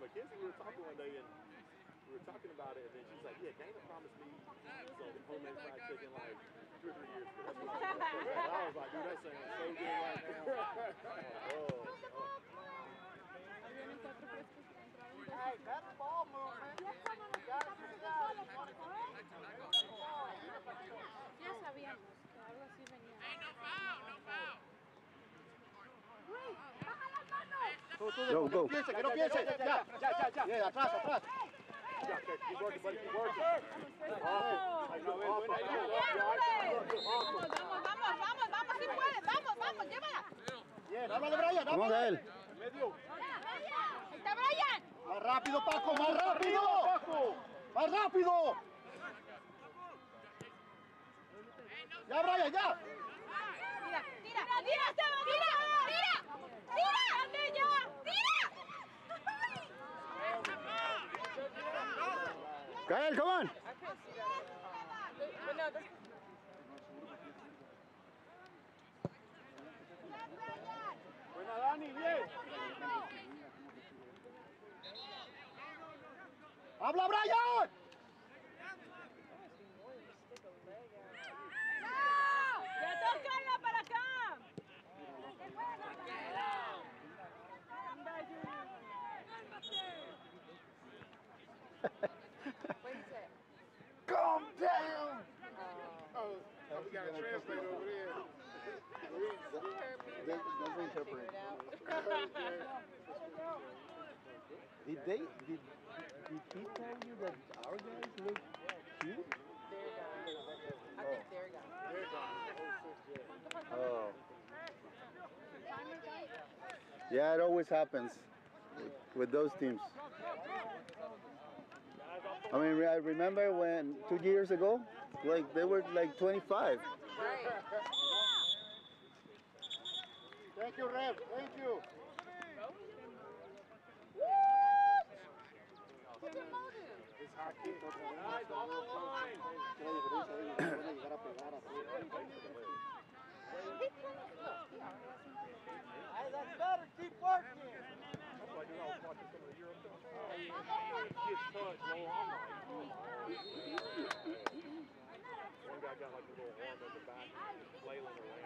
Mackenzie, we were talking one day and we were talking about it, and then she's like, "Yeah, Dana promised me some homemade fried chicken like two or three years ago." That's what she was saying. I was like, "Dude, that sounds so good right now." Oh, oh, Hey, that's ball movement. Ya sabíamos que algo así venía. Tú, tú, Go, que go. no piense, que no piense. Ya, ya, ya, ya. Bien, atrás, atrás. yeah, okay, keep working, buddy, keep working. ¡Vamos! Vamos, vamos, vamos, vamos, vamos, si puedes, vamos, vamos, llévala. Bien, háblale, Brian, on, háblale. Gael. Medio. Ahí está Brian. Más rápido, Paco, más rápido. Paco. Más rápido. Ya, Brian, ya. Tira, tira, tira, Esteban, tira, tira, tira, ande ya, tira. Gael, come on. Buena, Dani, bien. Habla, Brian. Calm down. Oh, we got a translator over there. That's interpret. Did they, did, did he tell you that our guys look cute? They're gone. I think they're gone. Oh. Yeah, it always happens with, with those teams. I mean, I remember when two years ago, like they were like 25. Thank you, Rev. Thank you. It's high kick. Nice, off the line. Qué diferencia ahí, puede llegar a pegar así. That's why I do I on. One guy got like a little arm at the back, flailing around.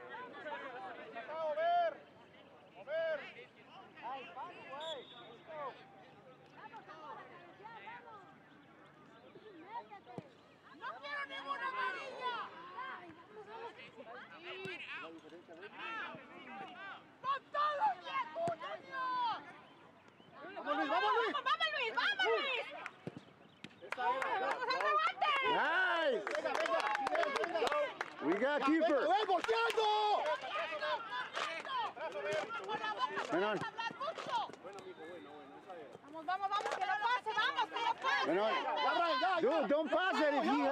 back keeper. Ven on. Dude, don't pass it if he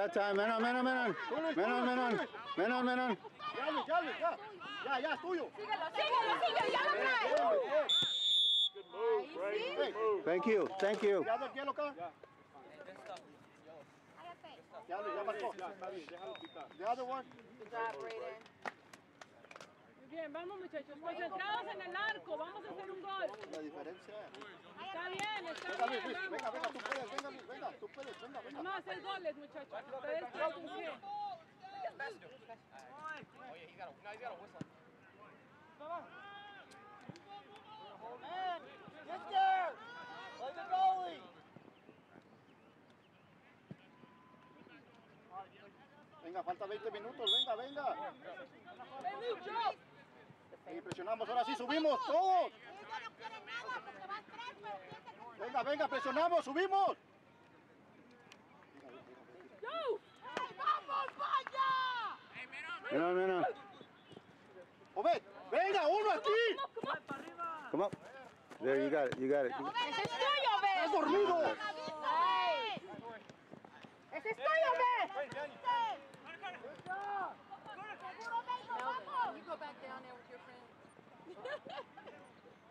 got time. Menor, menor. Menor, menor. Menor, menor. Ya, Luis, ya, ya. Ya, ya, es tuyo. Síguelo, síguelo, síguelo, ya lo trae. Bien, bien. Good move, Brady. Good move. Thank you. Thank you. ¿Ya acá? Ya, marcó. Déjalo. The other one. Good job, Brayden. Muy bien, vamos muchachos, concentrados en el arco, vamos a hacer un gol. La diferencia. Está bien, está bien, Luis, venga, venga, tú puedes, venga, Luis, venga, tú puedes, venga, venga. A hacer goles muchachos, ustedes tres con pie. Venga, falta 20 minutos, venga, venga. Y presionamos, ahora sí, subimos, todos. Ellos ya no quieren nada porque van tres, pero piensan que... Venga, venga, presionamos, subimos. ¡Ay, vamos, vaya! Obed, venga, uno aquí. Come up. There, you got it. You got it. ¡Ese es tuyo, Estás Ben! dormido. ¡Avísame! ¡Ese es tuyo! ¡Seguro, Beto, vamos! You go back down there with your friend.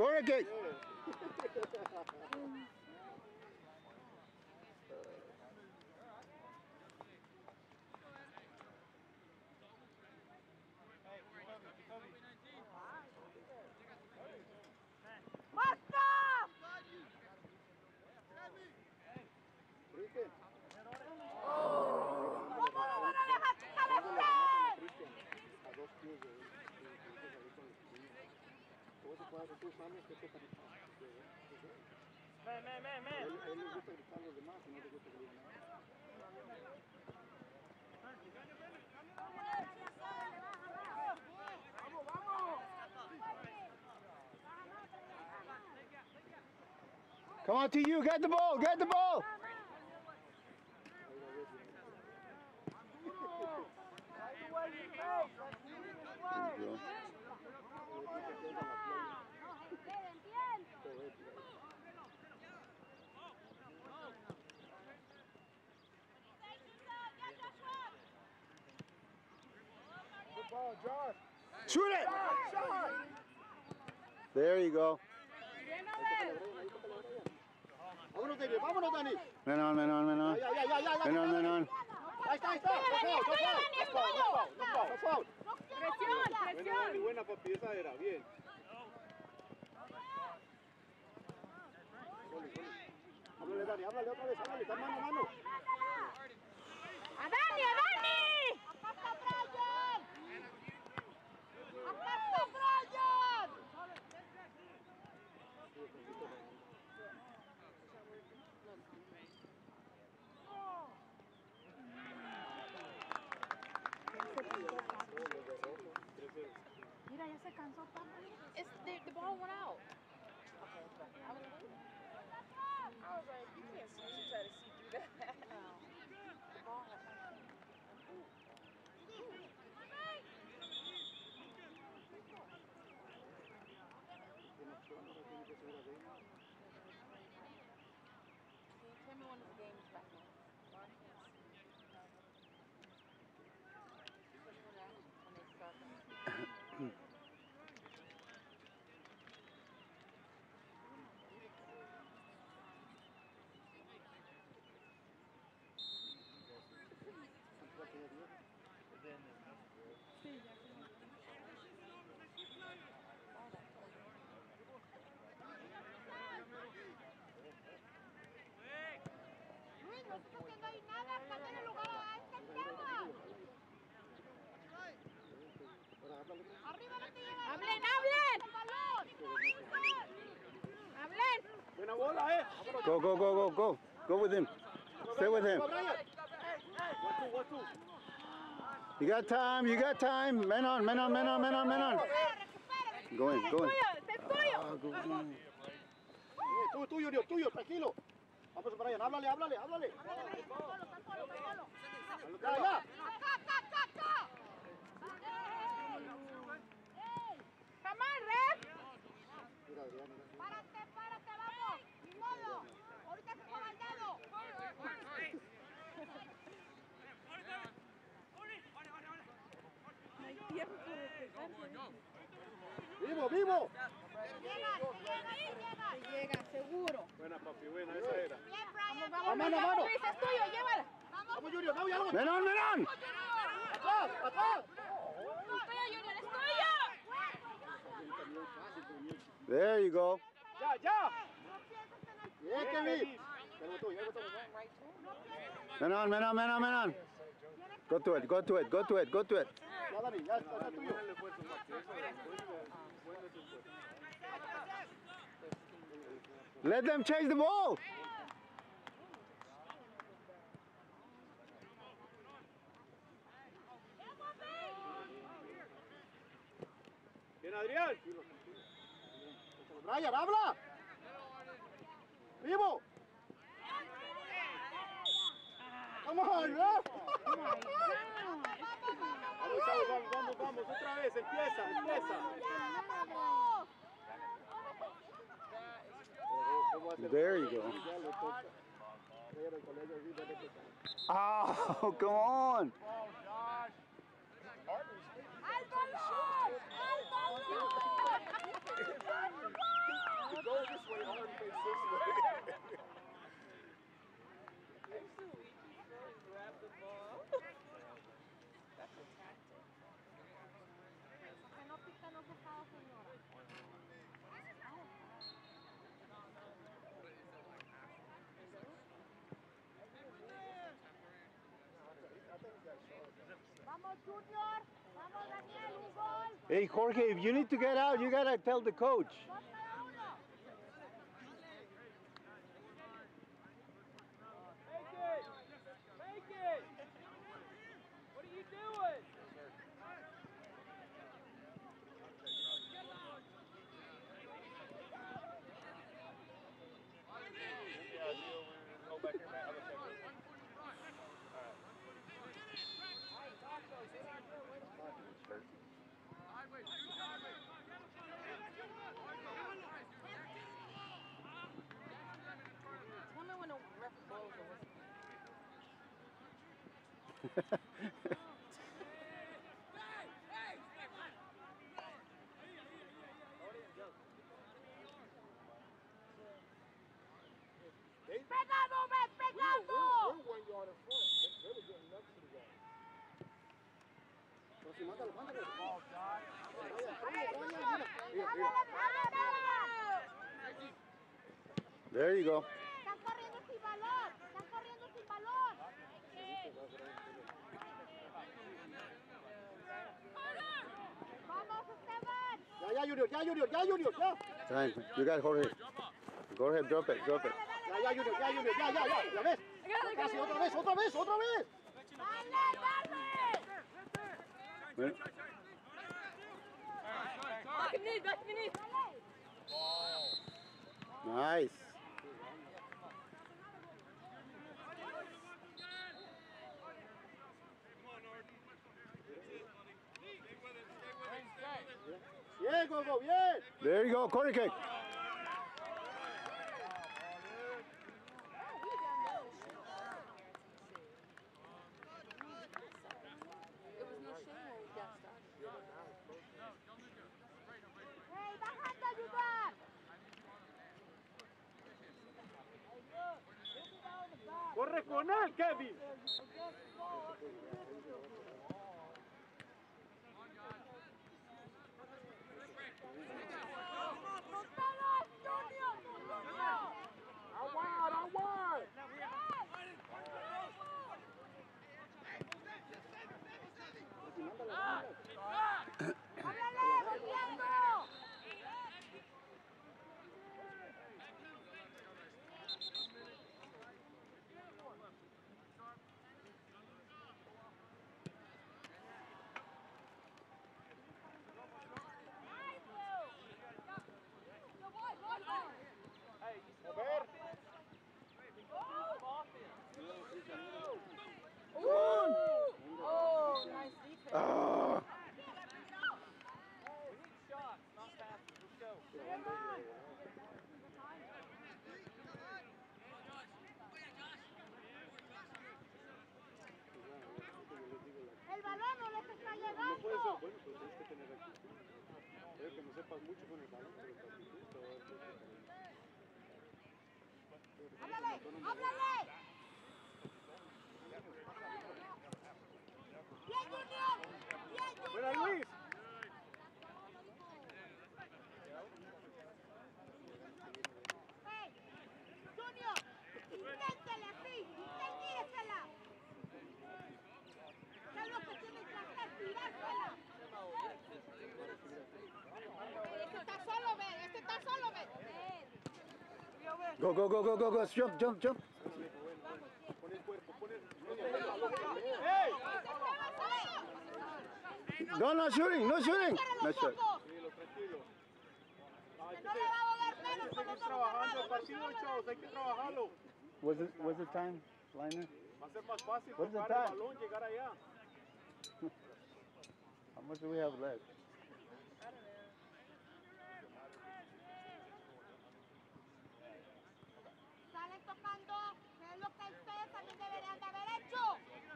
Corrugate. Todo se puede hacer tú, Samuel, que toca. A él a él le gusta gritar a los demás y no le gusta que le digan nada. Come on, TU. Get the ball. Get the ball. Shoot it. There you go. Vámonos, Dani, vámonos, Dani. Menor, menor, menor. Ya, ya, ya, ya, ya. Menor, menor. Ahí está, ahí está. No foul, no foul, no foul, no foul, no foul. ¡Presión, Buena, Dani, presión! buena papi, esa era, bien. Háblale, Dani, háblale otra vez, háblale, está mano a mano. ¡A Dani, a Dani! ¡Acá está Brian! ¡Acá está Brian! Mira, ya se cansó tanto. It's the, the ball went out. Go, go, go, go, go. Go with him. Stay with him. You got time, you got time. Men on, men on, men on, men on, men on. Go in, go in. Go in. Tú, tú, tuyo, tranquilo. Vamos, Brian, háblale, háblale, háblale. Ya, ya. Come on, Ref. Vivo, vivo. Llegan, llegan, llegan. Llega, seguro. Buena, papi, buena, esa era. Bien, Brian. Vamos, a vamos, mano. Luis, es tuyo, llévala. Vamos, Junior, no, ya lo. Men on, men on. Atrás, atrás. Es tuyo, Junior, es tuyo. There you go. Ya, ya. Bien, Kevin. Ya lo tú, ya Go to it, go to it, go to it, go to it. Ya, Dani, ya está, está tuyo. Buena esfuerzo, papi. Eso es buena esfuerzo. Let them chase the ball. Bien, Adrián. Brian, habla. Vivo. Come on, ref. Vamos, chavos, vamos, vamos, vamos. Otra vez, empieza, empieza. There you go. Oh, come on. ¡Al balón! ¡Al balón! Go this way, hard face this way. Grab the ball. That's a tactic. Que no pica, no pesado, señora. Vamos, Junior. Vamos, Daniel, un gol. Hey, Jorge, if you need to get out, you gotta tell the coach. Mándalo, mándalo. There you go. Están corriendo sin balón. Están corriendo sin balón. Vamos, Esteban. Ya, ya, Junior, ya, Junior, ya, Junior, ya. Time. You got Jorge. Go ahead, drop it, drop it. Ya, ya, Junior, ya, Junior, ya, ya, ya. ¿Ya ves? Casi, otra vez, otra vez, otra vez. Well, Back in knee, back in knee. Nice. Bien, Gogo, bien. There you go, corner kick. It was no shame when we got started. Hey, bajando a ayudar. Él, Kevin. ¡Con todos, Junior! ¡Con todos! Aguard, aguard. ¡Háblale, volviendo! balón, no les está No puede ser llegando. bueno, pero tienes que tener actitud. No sepas mucho con el. Go, go, go, go, go, go. Jump, jump, jump. Hey! No, no shooting, no shooting. No shooting. Was it was the time, Liner? What's the time? How much do we have left? Ustedes también deberían de haber hecho.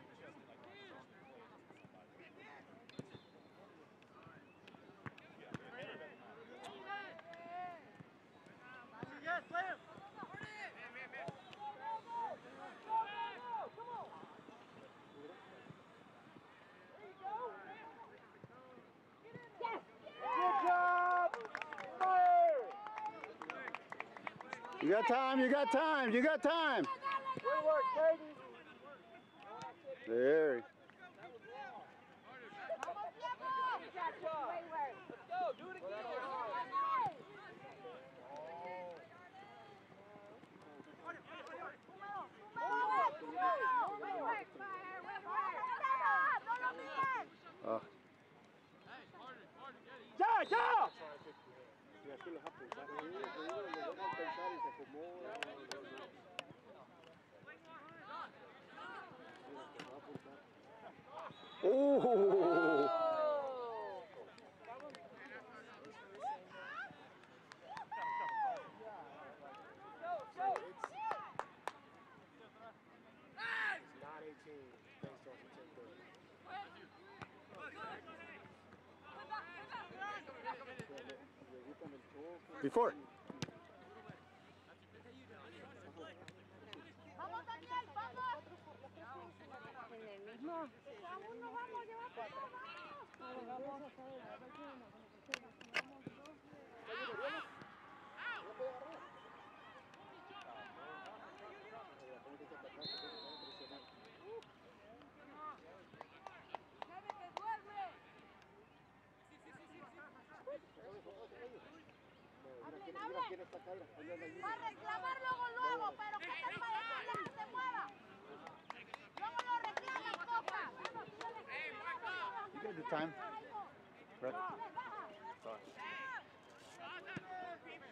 You got time, you got time, you got time. good work There. Y así los a pensar. Sí, sí, los dejan pensar y se acomodan. Oh. Before. Vamos Daniel, vamos. En el mismo. Aún no vamos, lleva poco, vamos. Va a reclamar luego, luego, pero que sepa de que se mueva. Luego lo reclaman, copa. You got the time. Right.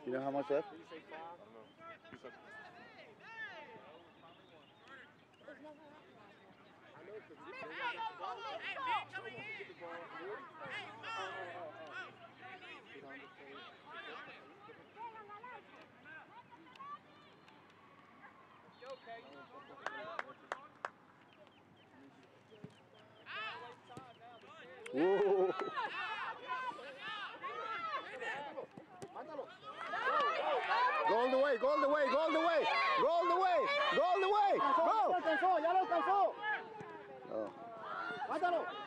You know how much left? Whoa. Go all the way, go all the way, go all the way, go all the way, go all the way, ¡Ya lo go. alcanzó! ¡Ya lo alcanzó! ¡Mátalo!